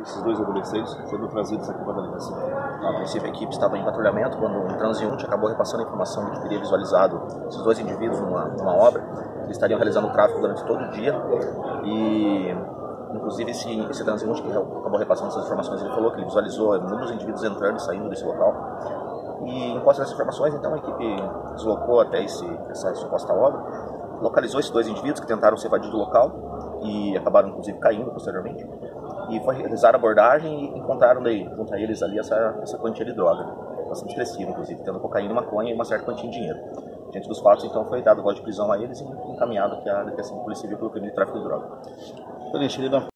Esses dois adolescentes foram trazidos aqui para a delegacia. A princípio, a equipe estava em patrulhamento quando um transeunte acabou repassando a informação de que teria visualizado esses dois indivíduos numa, numa obra. Eles estariam realizando tráfico durante todo o dia e, inclusive, esse, esse transeunte que acabou repassando essas informações, ele falou que ele visualizou inúmeros indivíduos entrando e saindo desse local. E, em posse dessas informações, então, a equipe deslocou até esse, essa suposta obra, localizou esses dois indivíduos que tentaram se evadir do local e acabaram, inclusive, caindo posteriormente e foi realizar a abordagem e encontraram daí, junto a eles ali, essa, essa quantia de droga, bastante expressiva, inclusive, tendo cocaína, maconha e uma certa quantia de dinheiro. Diante dos fatos, então, foi dado voz de prisão a eles e encaminhado aqui à Delegacia Polícia Civil pelo crime de tráfico de droga. Ele